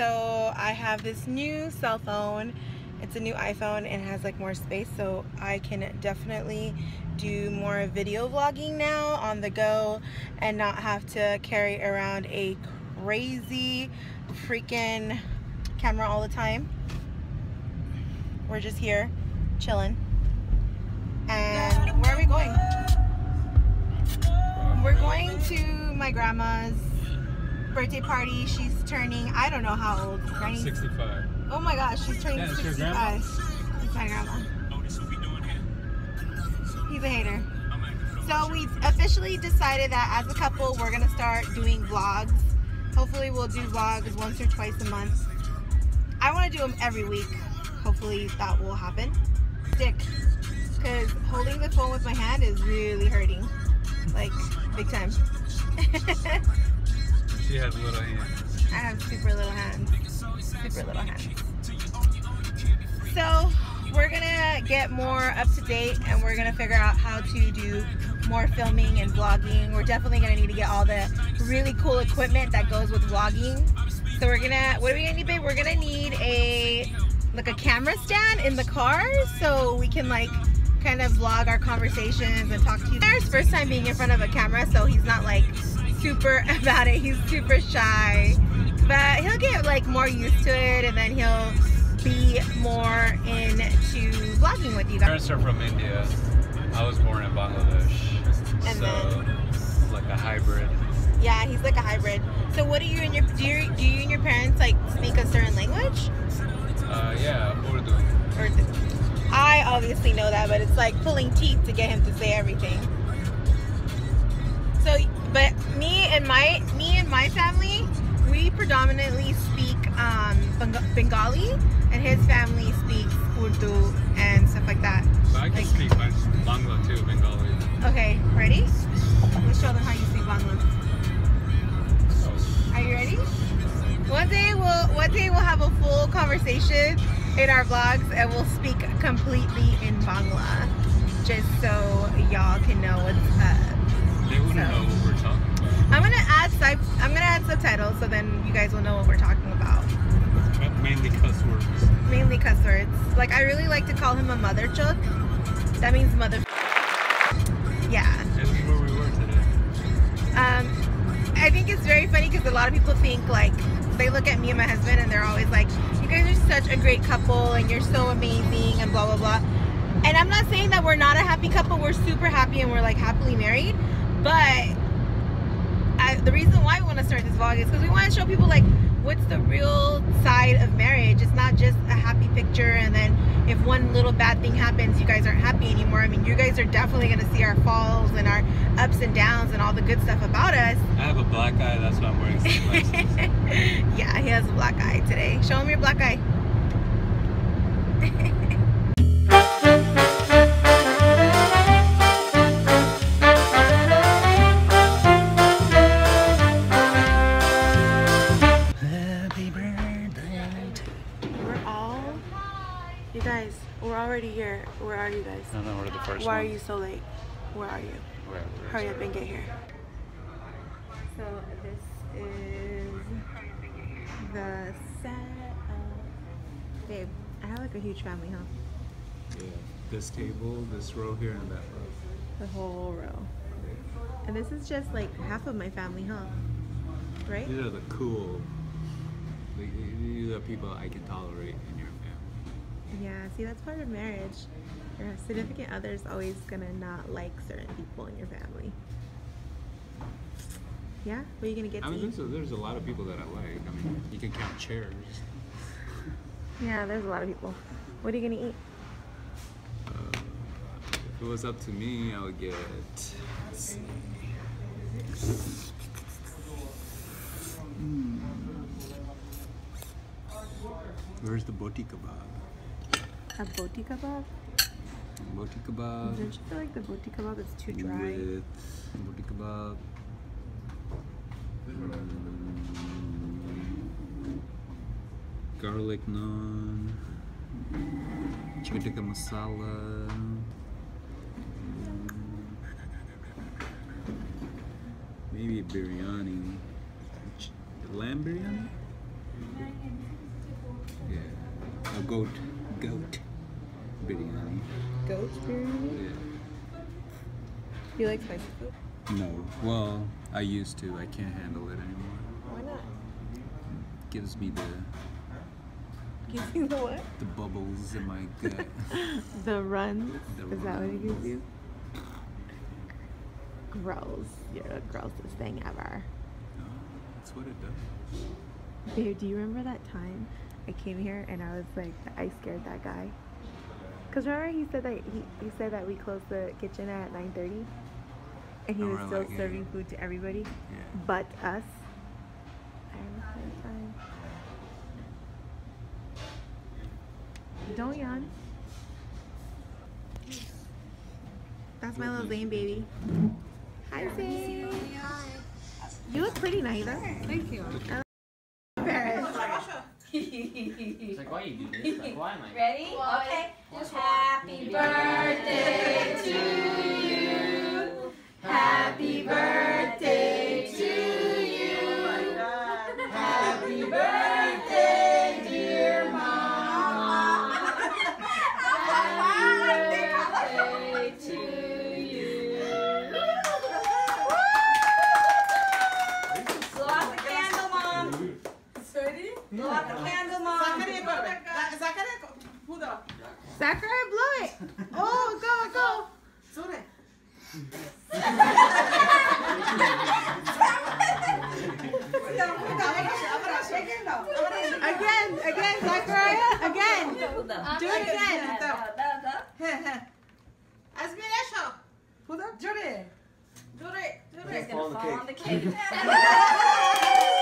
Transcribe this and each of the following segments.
So I have this new cell phone. It's a new iPhone and has like more space so I can definitely do more video vlogging now on the go and not have to carry around a crazy freaking camera all the time. We're just here chilling. And where are we going? We're going to my grandma's birthday party. She's turning, I don't know how old. 90? 65. Oh my gosh, she's turning Yeah, it's your 65. It's my grandma. He's a hater. So we officially decided that as a couple, we're gonna start doing vlogs. Hopefully we'll do vlogs once or twice a month. I wanna do them every week. Hopefully that will happen. Stick. Because holding the phone with my hand is really hurting. Like, big time. She has little hands. I have super little hands. Super little hands. So we're gonna get more up to date and we're gonna figure out how to do more filming and vlogging. We're definitely gonna need to get all the really cool equipment that goes with vlogging. So we're gonna, what are we gonna need, babe? We're gonna need a, like a camera stand in the car so we can like kind of vlog our conversations and talk to you. There's first time being in front of a camera so he's not like super about it. He's super shy. But he'll get like more used to it and then he'll be more into vlogging with you guys. Parents are from India. I was born in Bangladesh. And so then- like a hybrid. Yeah, he's like a hybrid. So what do you and your do you, do you and your parents like speak a certain language? Uh, yeah, Urdu. Th- I obviously know that, but it's like pulling teeth to get him to say everything. But me and my me and my family, we predominantly speak um, Beng- Bengali, and his family speaks Urdu and stuff like that. But I can Like- speak Bang- Bangla too, Bengali. Okay, ready? Let's show them how you speak Bangla. Oh, Are you ready? One day we'll one day we'll have a full conversation in our vlogs and we'll speak completely in Bangla. Just so y'all can know what's up. they wouldn't So- know I'm gonna add I'm gonna add subtitles so then you guys will know what we're talking about. Mainly cuss words. Mainly cuss words. Like I really like to call him a mother chook. That means mother Yeah. This is where we were today. Um, I think it's very funny because a lot of people think like they look at me and my husband and they're always like, "You guys are such a great couple and you're so amazing and blah blah blah." And I'm not saying that we're not a happy couple. We're super happy and we're like happily married. But the reason why we want to start this vlog is because we want to show people like what's the real side of marriage. It's not just a happy picture and then if one little bad thing happens, you guys aren't happy anymore. I mean, you guys are definitely going to see our falls and our ups and downs and all the good stuff about us. I have a black eye, that's why I'm wearing sunglasses. yeah, he has a black eye today. Show him your black eye. so late? Where are you? Where- where's Hurry up and get here. So this is the set of, babe, I have like a huge family, huh? Yeah. This table, this row here, and that row. The whole row. And this is just like half of my family, huh? Right? These are the cool. the- These are people I can tolerate in your family. Yeah, see, that's part of marriage. Your significant is always gonna not like certain people in your family. Yeah? What are you gonna get I to mean, there's a, there's a lot of people that I like. I mean, you can count chairs. Yeah, there's a lot of people. What are you gonna eat? Uh, if it was up to me, I would get. Hmm. Where's the boti kebab? A boti kebab? Boti kebab Don't you feel like the boti kebab is too dry? with boti kebab. Mm, garlic naan, chicken tikka masala, maybe biryani, lamb biryani. Yeah. A goat biryani. Goat biryani? Yeah. You like spicy food? No. Well, I used to. I can't handle it anymore. Why not? Gives me the Gives you the what? the bubbles in my gut. The runs. The Is that what it gives runs. you? Gross. You're the grossest thing ever. No, that's what it does. Babe, do you remember that time I came here and I was like, I scared that guy? Cause remember he said that he, he said that we closed the kitchen at 9:30, and he Oh, was still Yeah, serving yeah. food to everybody, Yeah. but us. I remember that. Don't yawn. That's my little Zane baby. Hi Zane. You look pretty, Naida. Thank you. Embarrassed. It's like, why you do this? Like, why am I? Ready? Okay. Happy birthday to you. Happy birthday to you. Happy birthday, dear mama. Happy birthday to you. Blow out the candle, mom. Blow out the candle, mom. Zachary, blow it. Oh, go, go. Again, again, Zachariah, again. Do it again. He's gonna fall on the cake.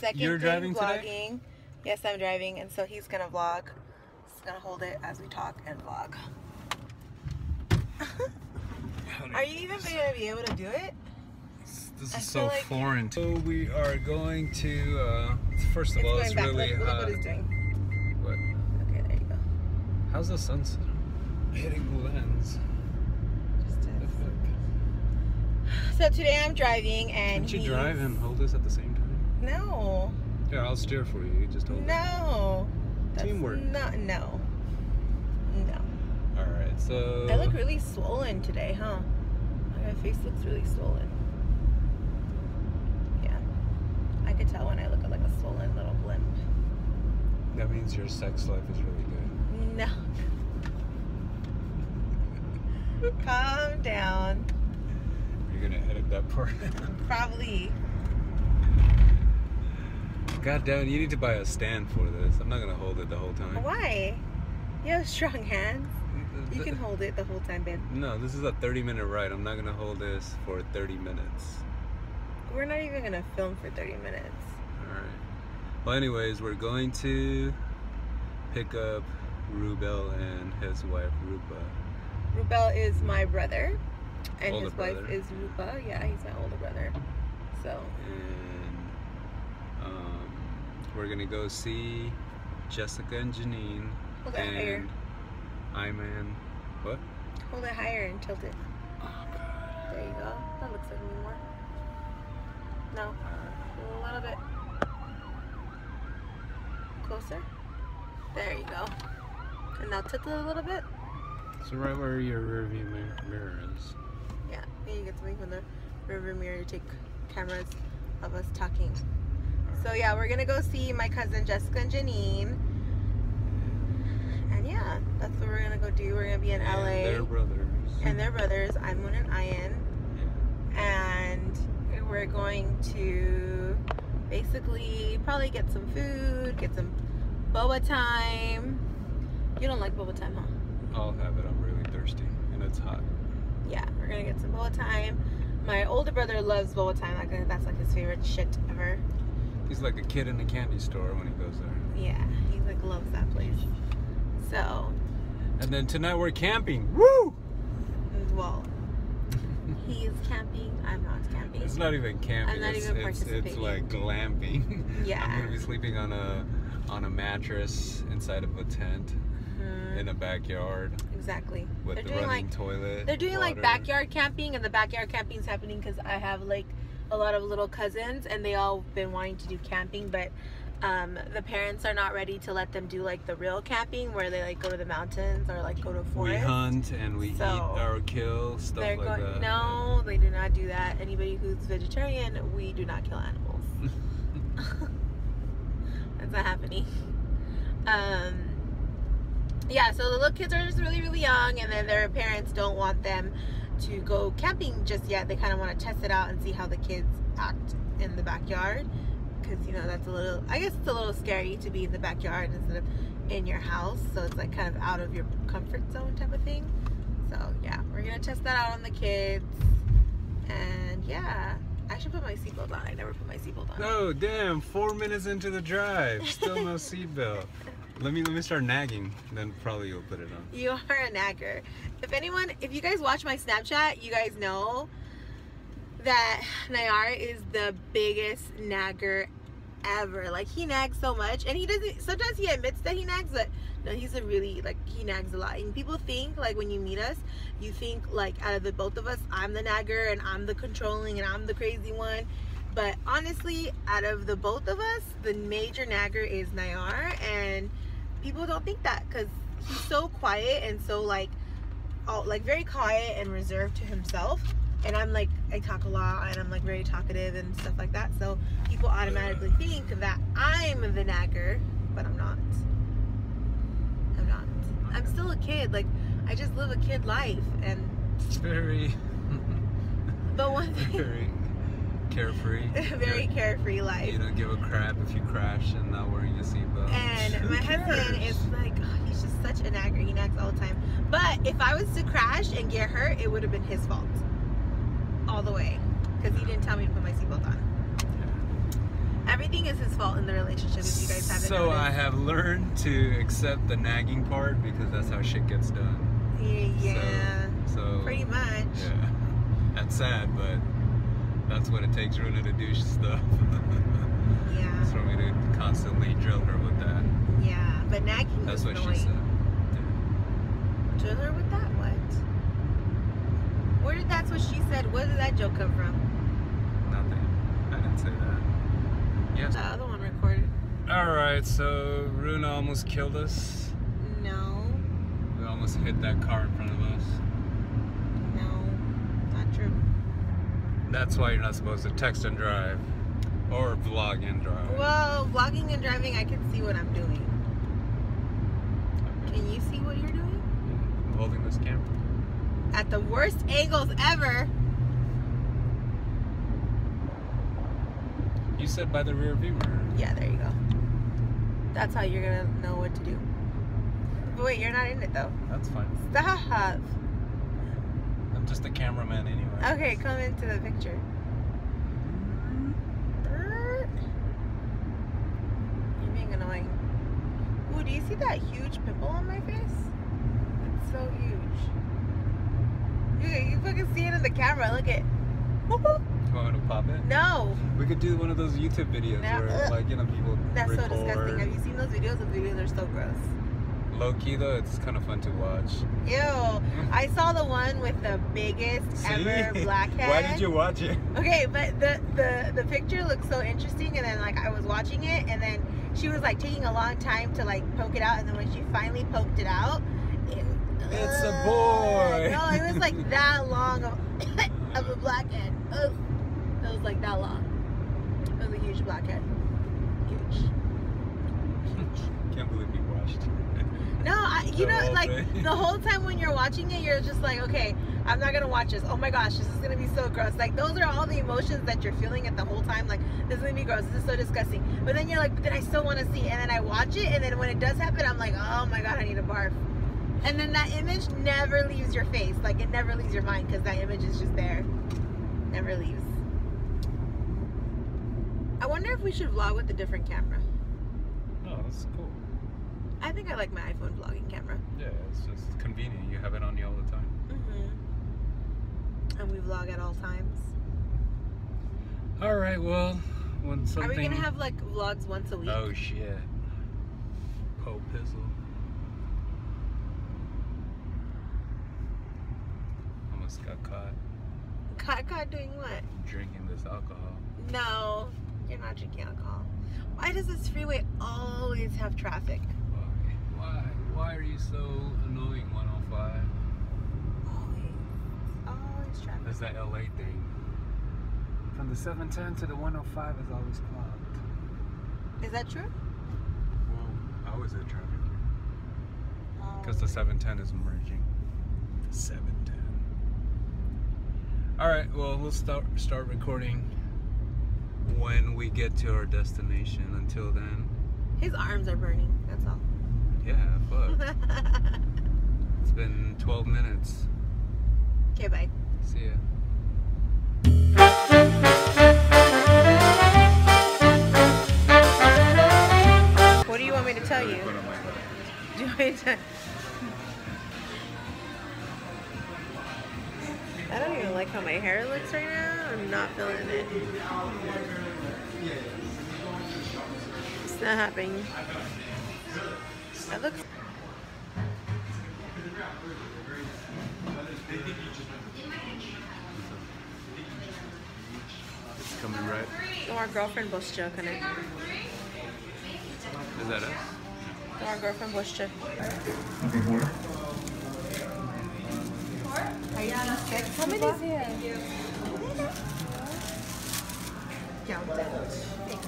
the second You're driving vlogging. today? Yes, I'm driving, and so he's gonna vlog. He's gonna hold it as we talk and vlog. Are you even gonna be able to do it? This is so like- foreign. So we are going to. Uh, first of It's all, it's back. really look, look hot. what it's doing. What? Okay, there you go. How's the sunset hitting the lens? Just The fuck? So today I'm driving, and Can't you drive and hold this at the same time? No, Yeah, I'll steer for you. You just hold no. That's Teamwork. Not no. No. All right. So. I look really swollen today, huh? My face looks really swollen. Yeah. I could tell when I look like a swollen little blimp. That means your sex life is really good. No. Calm down. You're gonna edit that part. Probably. God damn, it, you need to buy a stand for this. I'm not gonna hold it the whole time. Why? You have strong hands. You can hold it the whole time, babe. No, this is a 30 minute ride. I'm not gonna hold this for 30 minutes. We're not even gonna film for 30 minutes. Alright. Well, anyways, we're going to pick up Rubel and his wife, Rupa. Rubel is my brother, and Older his wife is Rupa. Yeah, he's my older brother. So, And we're gonna go see Jessica and Janine. Hold it higher. and Iman. What? hold it higher and tilt it. Oh, God. There you go. That looks like me more. No, a little bit closer. There you go. And now tilt it a little bit. So, right where your rear view mirror, mirror is. Yeah, then you get something from the rearview mirror to take cameras of us talking. So yeah, we're gonna go see my cousin Jessica and Janine. And yeah, that's what we're gonna go do. We're gonna be in And LA. And their brothers. and their brothers, Imun and Ian. Yeah. And we're going to basically probably get some food, get some boba time. You don't like boba time, huh? I'll have it. I'm really thirsty, and it's hot. Yeah, we're gonna get some boba time. My older brother loves boba time. Like that's like his favorite shit ever. He's like a kid in a candy store when he goes there. Yeah, he like loves that place. So, And then tonight we're camping. Woo! well, he's camping. I'm not camping. It's not even camping. I'm not it's, even it's, it's like glamping. Yeah. I'm gonna be sleeping on a on a mattress inside of a tent Mhm, in a backyard exactly. with They're the doing running like toilet. They're doing like backyard camping, and the backyard camping is happening because I have like a lot of little cousins, and they all been wanting to do camping, but um, the parents are not ready to let them do like the real camping where they like go to the mountains or like go to a We hunt and we So, eat or kill stuff They're like going. that. No, they do not do that. Anybody who's vegetarian, we do not kill animals. That's not happening. Um, yeah, so the little kids are just really, really young, and then their parents don't want them to go camping just yet. They kind of want to test it out and see how the kids act in the backyard. Because, you know, that's a little, I guess it's a little scary to be in the backyard instead of in your house. So it's like kind of out of your comfort zone type of thing. So, yeah, we're going to test that out on the kids. And, yeah, I should put my seatbelt on. I never put my seatbelt on. Oh damn! Four minutes into the drive, still no seatbelt. Let me let me start nagging, then probably you'll put it on. You are a nagger. If anyone, if you guys watch my Snapchat, you guys know that Nayar is the biggest nagger ever. Like he nags so much, and he doesn't. Sometimes he admits that he nags, but no, he's a really like he nags a lot. And people think like when you meet us, you think like out of the both of us, I'm the nagger and I'm the controlling and I'm the crazy one. But honestly, out of the both of us, the major nagger is Nayar, and people don't think that because he's so quiet and so like, all, like very quiet and reserved to himself. And I'm like, I talk a lot and I'm like very talkative and stuff like that. So people automatically mm. think that I'm the nagger, but I'm not. I'm not. I'm still a kid. Like I just live a kid life. And Very, but one thing, very carefree. very carefree life. You don't give a crap if you crash and not wearing a seatbelt. And Who my husband is like, oh, he's just such an nagger. He nags all the time. But if I was to crash and get hurt, it would have been his fault. All the way. Because he didn't tell me to put my seatbelt on. Everything is his fault in the relationship if you guys haven't So I have learned to accept the nagging part because that's how shit gets done. Yeah, yeah. So, pretty much. Yeah. That's sad, but that's what it takes Runa to do stuff. Yeah. It's for me to constantly drill her with that. Yeah. But nagging That's what annoying. she said. Drill her with that? What? Where did that's what she said? Where did that joke come from? Nothing. I didn't say that. Yes. The other one recorded. Alright, so Runa almost killed us. No. We almost hit that car in front of us. No. Not true. That's why you're not supposed to text and drive. Or vlog and drive. Well, vlogging and driving, I can see what I'm doing. Can you see what you're doing? I'm holding this camera. At the worst angles ever. You said by the rear view mirror. Yeah, there you go. That's how you're gonna know what to do. But wait, you're not in it though. That's fine. Stop. Just a cameraman anyway. Okay, come into the picture. You're being annoying. Ooh, do you see that huge pimple on my face? It's so huge. You, you fucking see it in the camera. Look at. You want me to pop it? No, We could do one of those YouTube videos No. where, like, you know, people that's record. so disgusting. Have you seen those videos? The videos are so gross. Low key though, it's kind of fun to watch. Ew. I saw the one with the biggest ever blackhead. Why did you watch it? Okay, but the, the the picture looked so interesting, and then like I was watching it, and then she was like taking a long time to like poke it out, and then when she finally poked it out, it, It's a boy. No, it was like that long of, of a blackhead. Ugh. It was like that long. It was a huge blackhead. Huge. Can't believe you watched. No, I, you know, like thing. the whole time when you're watching it, you're just like, okay, I'm not gonna watch this. Oh my gosh, this is gonna be so gross. Like those are all the emotions that you're feeling at the whole time. Like this is gonna be gross. This is so disgusting. But then you're like, but then I still want to see. And then I watch it, and then when it does happen, I'm like, oh my god, I need a barf. And then that image never leaves your face. Like it never leaves your mind because that image is just there. Never leaves. I wonder if we should vlog with a different camera. Oh, that's cool. I think I like my iPhone vlogging camera. Yeah, it's just convenient. You have it on you all the time. Mm-hmm. And we vlog at all times. All right. Well, when something. Are we gonna have like vlogs once a week? Oh shit. Poe Pizzle. Almost got caught Caught, caught doing what? drinking this alcohol. No, you're not drinking alcohol. Why does this freeway always have traffic? Why? Why? Why are you so annoying, 105? Always, always traffic. That's that LA thing. From the 710 to the 105 is always clogged. Is that true? Well, I was at traffic because oh, the 710 is merging. The 710. All right. Well, we'll start start recording when we get to our destination. Until then, His arms are burning. That's all. Yeah, fuck. it's been 12 minutes. okay, bye. See ya. What do you want me to tell you? Do you want me to? I don't even like how my hair looks right now. I'm not feeling it. It's not happening. That looks. It's coming right. Our girlfriend Boschuk on it. Is that us? Our girlfriend Boschuk. Okay, four. Are you on six? How many is here? Count it.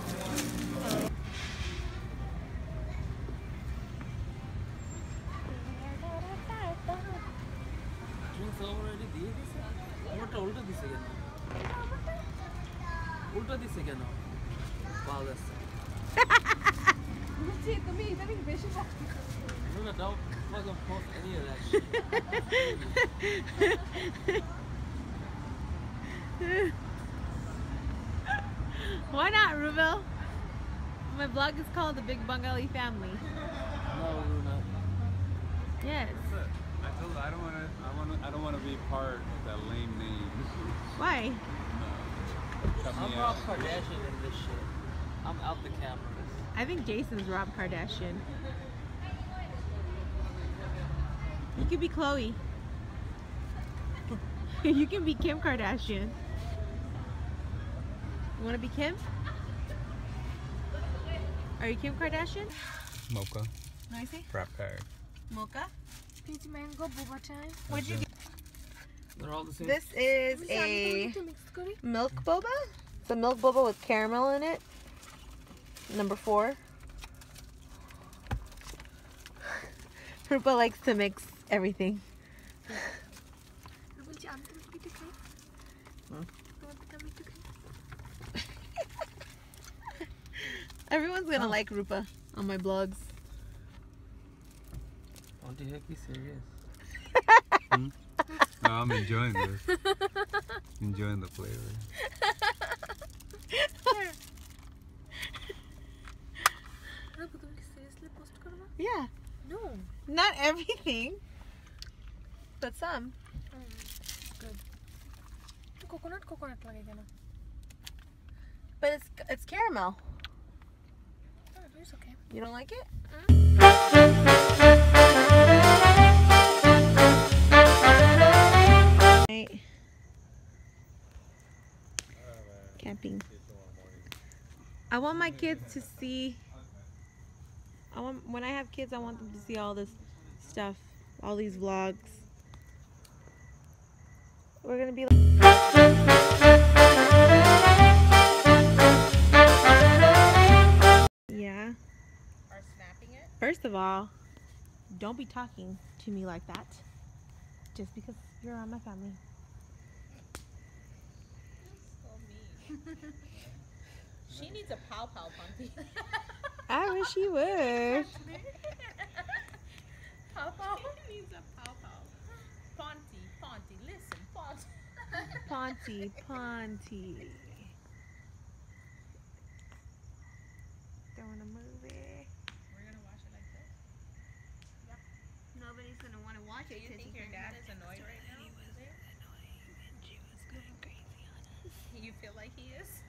দিছে কেন উল্টো দিছে কেন পাওয়া যাচ্ছে তুমি ইদানিং বেশি No, no, don't fucking post any of that shit. Why not, Rubel? My blog is called The Big Bengali Family. No, Luna. Yes. I told her I don't want to. I want. I don't want to be part of that lame name. Why? Cut I'm me Rob out. Kardashian in this shit. I'm out the cameras. I think Jason's Rob Kardashian. You could be Khloe. you can be Kim Kardashian. You want to be Kim? Are you Kim Kardashian? Mocha. Noisy? Wrap pack. Mocha? Peach mango boba chai. What'd you get? They're all the same. This is a milk boba. It's a milk boba with caramel in it. Number four. Rupa likes to mix everything. Everyone's gonna oh. like Rupa on my blogs. What oh, the heck is serious? hmm? I'm enjoying this. enjoying the flavor. yeah. No. Not everything, but some. Mm, good. Coconut, coconut lagi. But it's it's caramel. Oh, okay. You don't like it? Mm -hmm. camping. I want my kids to see, I want, when I have kids, I want them to see all this stuff, all these vlogs. We're going to be like... Yeah. First of all, don't be talking to me like that just because you're on my family. She needs a pow pow, Ponty. I wish you would. pow pow. She needs a pow pow. Ponty, Ponty, listen, Ponty. Ponty, Ponty. Throwing a movie. We're gonna watch it like this. Nobody's gonna want to watch Do you think your dad is annoyed right now? She was going crazy on us. You feel like he is?